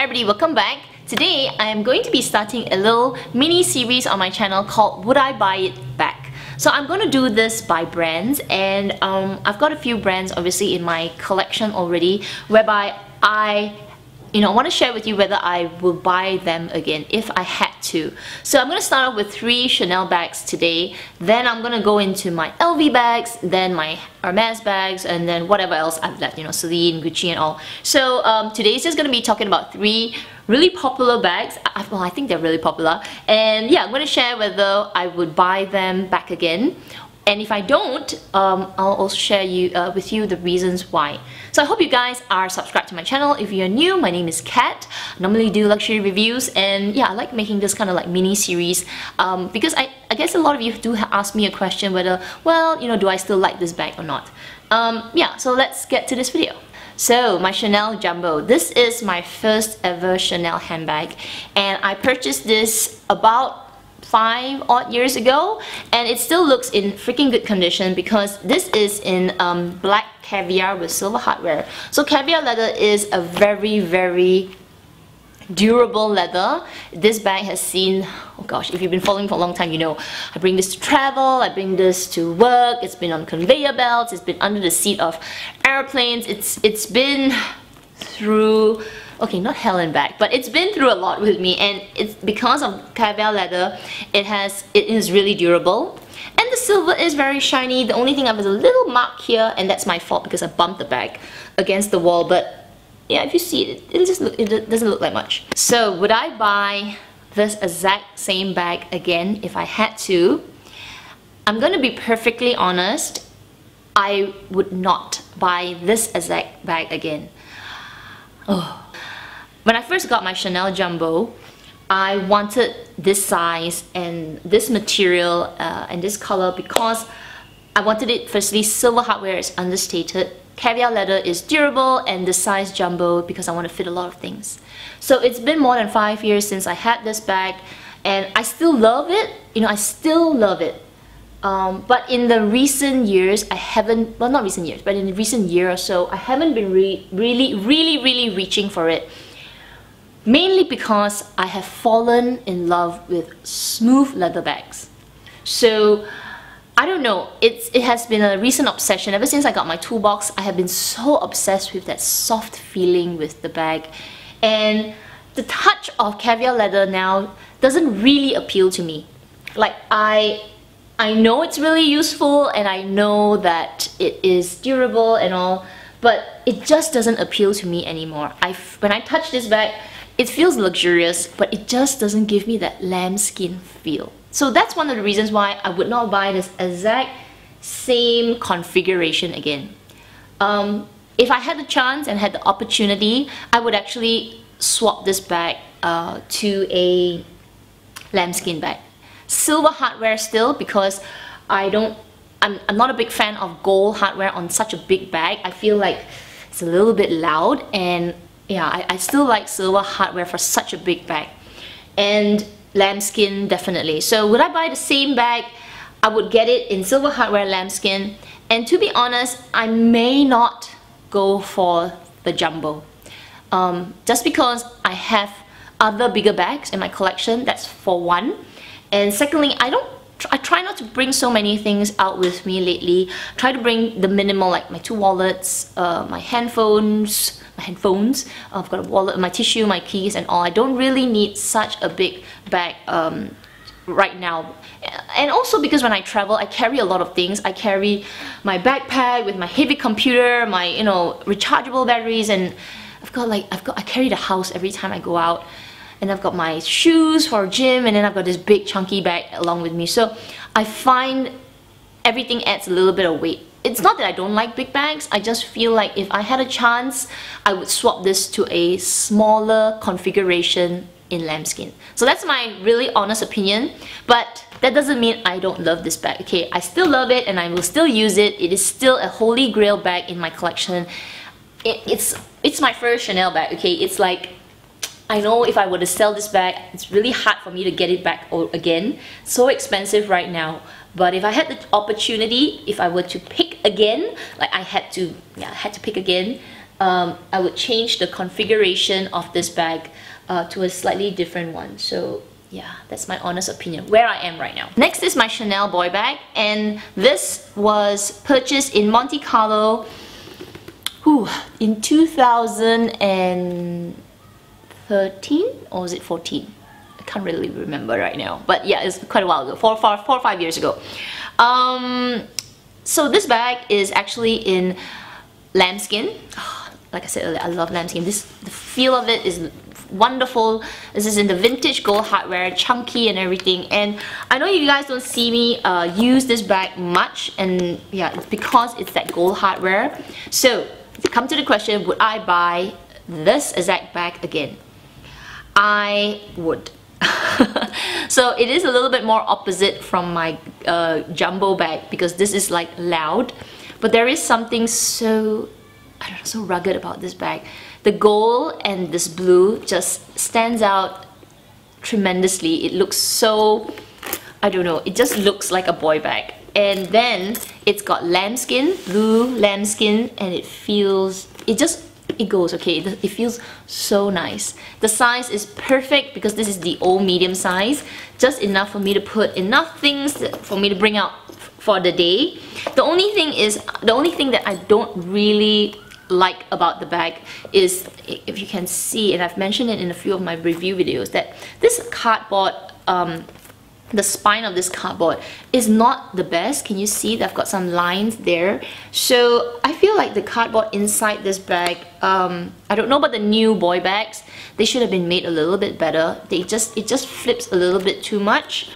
Hi everybody, welcome back. Today I am going to be starting a little mini series on my channel called Would I Buy It Back? So I'm going to do this by brands and um, I've got a few brands obviously in my collection already whereby I you know, I want to share with you whether I will buy them again if I had to. So I'm going to start off with three Chanel bags today. Then I'm going to go into my LV bags, then my Hermes bags, and then whatever else I've left, you know, Celine, Gucci and all. So um, today's just going to be talking about three really popular bags. I, well, I think they're really popular. And yeah, I'm going to share whether I would buy them back again and if I don't, um, I'll also share you uh, with you the reasons why. So I hope you guys are subscribed to my channel. If you're new, my name is Kat. I normally do luxury reviews and yeah, I like making this kind of like mini series um, because I, I guess a lot of you do ask me a question whether, well, you know, do I still like this bag or not? Um, yeah, so let's get to this video. So my Chanel Jumbo. This is my first ever Chanel handbag and I purchased this about five odd years ago and it still looks in freaking good condition because this is in um, black caviar with silver hardware. So caviar leather is a very very durable leather. This bag has seen, oh gosh, if you've been following for a long time, you know, I bring this to travel, I bring this to work, it's been on conveyor belts, it's been under the seat of airplanes, it's it's been through okay not hell and back but it's been through a lot with me and it's because of caviar leather it has it is really durable. And the silver is very shiny. The only thing I have is a little mark here and that's my fault because I bumped the bag against the wall but yeah if you see it it just look, it doesn't look like much. So would I buy this exact same bag again if I had to? I'm gonna be perfectly honest I would not buy this exact bag again. Oh when I first got my Chanel Jumbo, I wanted this size and this material uh, and this color because I wanted it firstly silver hardware is understated. Caviar leather is durable and the size jumbo because I want to fit a lot of things. So it's been more than five years since I had this bag and I still love it. You know I still love it. Um, but in the recent years I haven't well not recent years but in the recent year or so I haven't been re really really really reaching for it mainly because I have fallen in love with smooth leather bags. So I don't know, it's, it has been a recent obsession. Ever since I got my toolbox, I have been so obsessed with that soft feeling with the bag. And the touch of caviar leather now doesn't really appeal to me. Like I, I know it's really useful and I know that it is durable and all, but it just doesn't appeal to me anymore. I, when I touch this bag, it feels luxurious, but it just doesn't give me that lambskin feel. So that's one of the reasons why I would not buy this exact same configuration again. Um, if I had the chance and had the opportunity, I would actually swap this bag uh, to a lambskin bag. Silver hardware still because I don't, I'm, I'm not a big fan of gold hardware on such a big bag. I feel like it's a little bit loud and yeah, I, I still like silver hardware for such a big bag. And lambskin, definitely. So would I buy the same bag? I would get it in silver hardware lambskin. And to be honest, I may not go for the jumbo. Um, just because I have other bigger bags in my collection, that's for one. And secondly, I don't I try not to bring so many things out with me lately. Try to bring the minimal like my two wallets, uh, my handphones, my headphones. I've got a wallet, my tissue, my keys and all. I don't really need such a big bag um, right now. And also because when I travel, I carry a lot of things. I carry my backpack with my heavy computer, my you know rechargeable batteries, and I've got like I've got I carry the house every time I go out and I've got my shoes for gym and then I've got this big chunky bag along with me. So I find everything adds a little bit of weight. It's not that I don't like big bags. I just feel like if I had a chance I would swap this to a smaller configuration in lambskin. So that's my really honest opinion but that doesn't mean I don't love this bag okay? I still love it and I will still use it. It is still a holy grail bag in my collection. It, it's it's my first Chanel bag okay? It's like I know if I were to sell this bag, it's really hard for me to get it back again. So expensive right now. But if I had the opportunity, if I were to pick again, like I had to, yeah, I had to pick again, um, I would change the configuration of this bag uh, to a slightly different one. So yeah, that's my honest opinion, where I am right now. Next is my Chanel boy bag, and this was purchased in Monte Carlo whew, in 2013 or is it 14? I can't really remember right now, but yeah, it's quite a while ago, four, four, four or five years ago. Um, so this bag is actually in lambskin. Like I said earlier, I love lambskin. This the feel of it is wonderful. This is in the vintage gold hardware, chunky and everything. And I know you guys don't see me uh, use this bag much, and yeah, it's because it's that gold hardware. So come to the question, would I buy this exact bag again? I would. so it is a little bit more opposite from my uh, jumbo bag because this is like loud. But there is something so I don't know so rugged about this bag. The gold and this blue just stands out tremendously. It looks so I don't know it just looks like a boy bag. And then it's got lambskin blue lambskin and it feels it just it goes okay? It feels so nice. The size is perfect because this is the old medium size. Just enough for me to put enough things for me to bring out for the day. The only thing is the only thing that I don't really like about the bag is if you can see and I've mentioned it in a few of my review videos that this cardboard um, the spine of this cardboard is not the best. Can you see that I've got some lines there? So I feel like the cardboard inside this bag, um, I don't know about the new boy bags. They should have been made a little bit better. They just It just flips a little bit too much.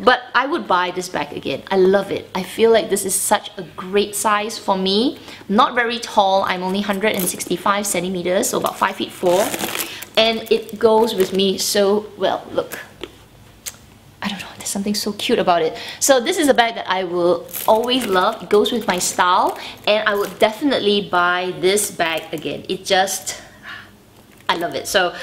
But I would buy this bag again. I love it. I feel like this is such a great size for me. Not very tall. I'm only 165 centimeters, so about 5 feet 4. And it goes with me so well. Look, I don't know, there's something so cute about it. So this is a bag that I will always love. It goes with my style and I would definitely buy this bag again. It just, I love it. So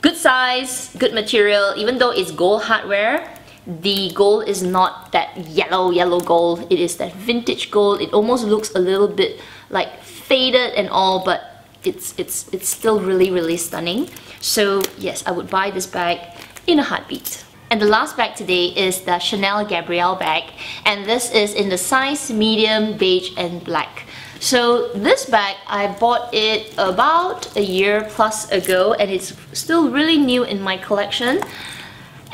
good size, good material, even though it's gold hardware, the gold is not that yellow, yellow gold. It is that vintage gold. It almost looks a little bit like faded and all, but it's, it's, it's still really, really stunning. So yes, I would buy this bag in a heartbeat. And the last bag today is the Chanel Gabrielle bag and this is in the size medium, beige and black. So this bag, I bought it about a year plus ago and it's still really new in my collection.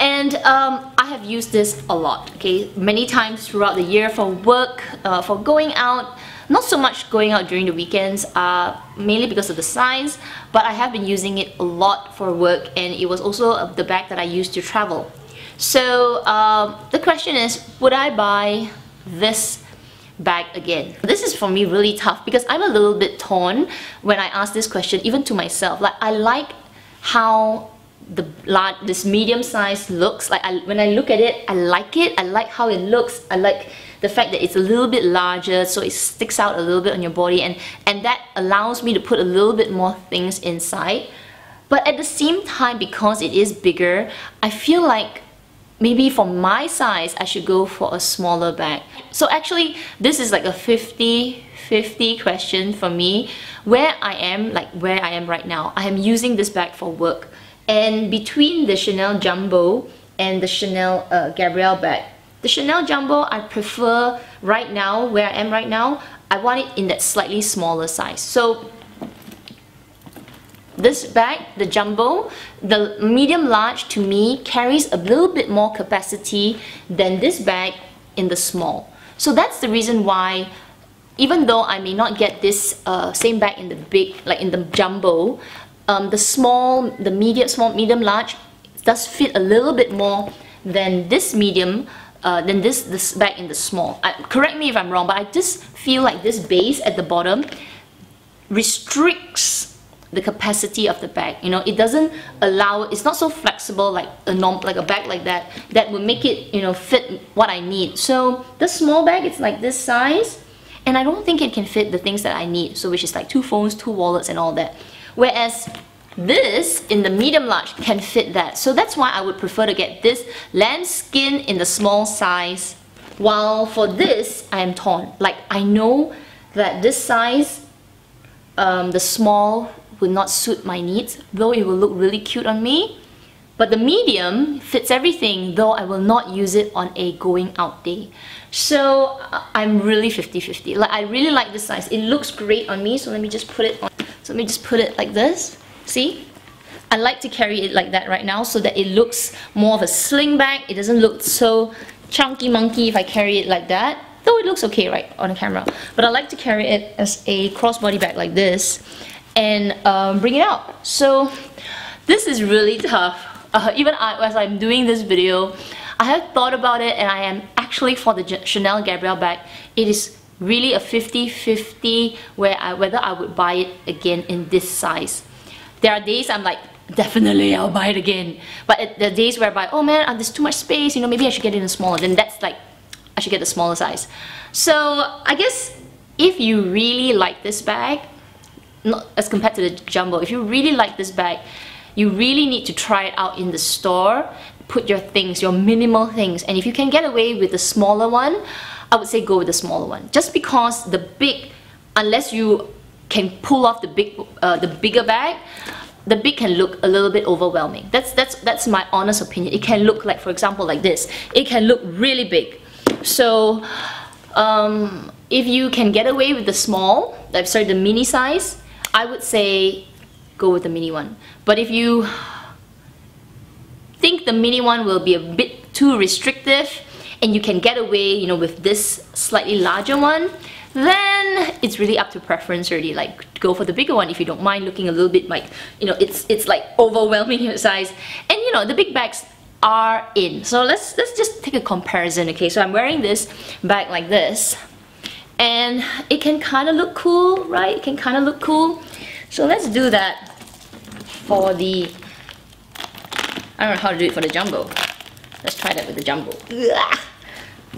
And um, I have used this a lot, okay? Many times throughout the year for work, uh, for going out, not so much going out during the weekends, uh, mainly because of the size, but I have been using it a lot for work and it was also the bag that I used to travel. So um, the question is, would I buy this bag again? This is for me really tough because I'm a little bit torn when I ask this question, even to myself. Like I like how the large, this medium size looks. Like I, when I look at it, I like it. I like how it looks. I like the fact that it's a little bit larger so it sticks out a little bit on your body and, and that allows me to put a little bit more things inside. But at the same time, because it is bigger, I feel like maybe for my size, I should go for a smaller bag. So actually, this is like a 50-50 question for me. Where I am, like where I am right now, I am using this bag for work. And between the Chanel Jumbo and the Chanel uh, Gabrielle bag, the Chanel Jumbo I prefer right now, where I am right now, I want it in that slightly smaller size. So this bag, the jumbo, the medium large to me carries a little bit more capacity than this bag in the small. So that's the reason why even though I may not get this uh, same bag in the big, like in the jumbo, um, the small, the medium, small, medium, large does fit a little bit more than this medium, uh, than this, this bag in the small. I, correct me if I'm wrong, but I just feel like this base at the bottom restricts the capacity of the bag. You know it doesn't allow it's not so flexible like a norm like a bag like that that would make it you know fit what I need. So the small bag it's like this size and I don't think it can fit the things that I need. So which is like two phones two wallets and all that. Whereas this in the medium large can fit that. So that's why I would prefer to get this lambskin in the small size while for this I am torn. Like I know that this size um, the small would not suit my needs, though it will look really cute on me. But the medium fits everything, though I will not use it on a going out day. So I'm really 50-50. Like I really like this size. It looks great on me, so let me just put it on. So let me just put it like this. See? I like to carry it like that right now so that it looks more of a sling bag. It doesn't look so chunky monkey if I carry it like that. Though it looks okay right on the camera. But I like to carry it as a crossbody bag like this and um, bring it out. So this is really tough. Uh, even I, as I'm doing this video, I have thought about it and I am actually for the Chanel Gabrielle bag, it is really a 50-50 where I, whether I would buy it again in this size. There are days I'm like, definitely I'll buy it again. But the days whereby, oh man, uh, there's too much space, you know, maybe I should get it in smaller, then that's like, I should get the smaller size. So I guess if you really like this bag, not as compared to the jumbo, if you really like this bag, you really need to try it out in the store, put your things, your minimal things, and if you can get away with the smaller one, I would say go with the smaller one. Just because the big, unless you can pull off the big, uh, the bigger bag, the big can look a little bit overwhelming. That's that's that's my honest opinion. It can look like, for example, like this. It can look really big. So, um, if you can get away with the small, I'm sorry, the mini size, I would say go with the mini one. But if you think the mini one will be a bit too restrictive and you can get away, you know, with this slightly larger one, then it's really up to preference already. Like go for the bigger one if you don't mind looking a little bit like you know it's it's like overwhelming your size. And you know the big bags are in. So let's let's just take a comparison okay? So I'm wearing this bag like this and it can kind of look cool right? It can kind of look cool. So let's do that for the I don't know how to do it for the jumbo. Let's try that with the jumbo.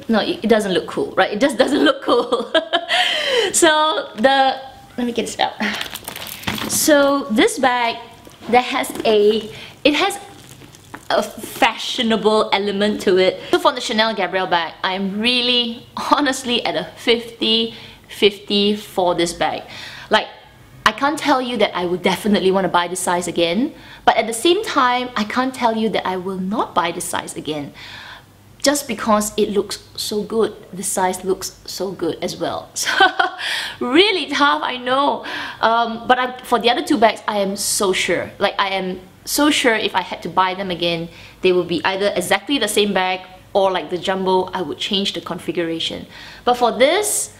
No it doesn't look cool right? It just doesn't look cool. So the let me get this out. So this bag that has a it has a fashionable element to it for the Chanel Gabrielle bag. I'm really honestly at a 50 50 for this bag. Like I can't tell you that I would definitely want to buy this size again but at the same time I can't tell you that I will not buy this size again just because it looks so good. The size looks so good as well. So really tough I know. Um, but I, for the other two bags I am so sure. Like I am so sure if I had to buy them again they will be either exactly the same bag or like the jumbo I would change the configuration. But for this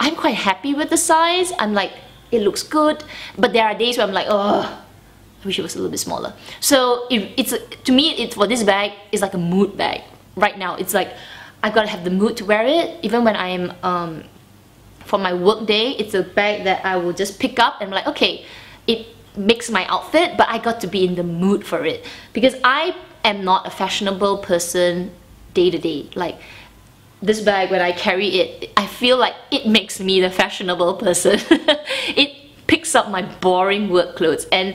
I'm quite happy with the size. I'm like it looks good. But there are days where I'm like oh I wish it was a little bit smaller. So if it's to me it's for this bag it's like a mood bag. Right now. It's like I've gotta have the mood to wear it. Even when I'm um, for my work day, it's a bag that I will just pick up and I'm like, okay, it makes my outfit, but I got to be in the mood for it. Because I am not a fashionable person day to day. Like this bag, when I carry it, I feel like it makes me the fashionable person. it picks up my boring work clothes and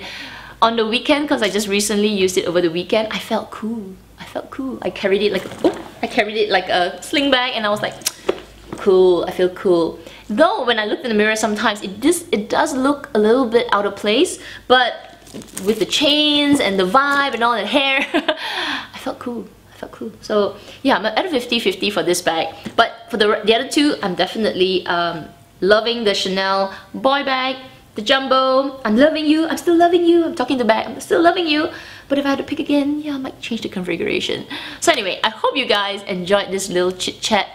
on the weekend, because I just recently used it over the weekend, I felt cool. I felt cool. I carried it like, oh, I carried it like a sling bag and I was like, cool, I feel cool. Though when I looked in the mirror sometimes, it, just, it does look a little bit out of place, but with the chains and the vibe and all the hair, I felt cool. Felt cool. So yeah, I'm at a 50-50 for this bag. But for the, the other two, I'm definitely um, loving the Chanel boy bag the jumbo, I'm loving you, I'm still loving you, I'm talking to bag. I'm still loving you. But if I had to pick again, yeah, I might change the configuration. So anyway, I hope you guys enjoyed this little chit chat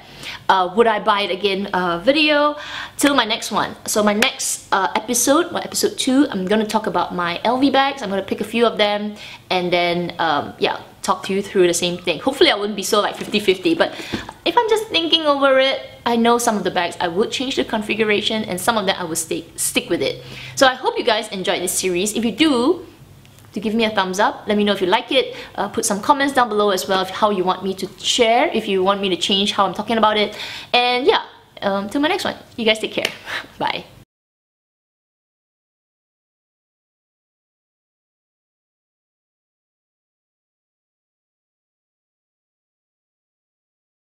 uh, would I buy it again uh, video till my next one. So my next uh, episode, my episode 2, I'm gonna talk about my LV bags. I'm gonna pick a few of them and then um, yeah, talk to you through the same thing. Hopefully I wouldn't be so like 50-50 but if I'm just thinking over it, I know some of the bags I would change the configuration and some of them I would stay, stick with it. So I hope you guys enjoyed this series. If you do, to give me a thumbs up. Let me know if you like it. Uh, put some comments down below as well how you want me to share, if you want me to change how I'm talking about it. And yeah, um, till my next one. You guys take care. Bye.